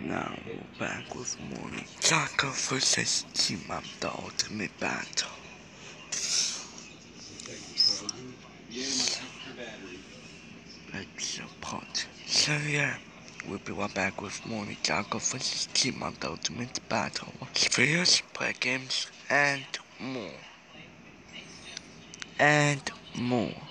Now we're back with more Taco versus Team Up the Ultimate Battle. a part. So yeah, we'll be right back with more Taco versus Team Up the Ultimate Battle. Videos, play games, and more. And more.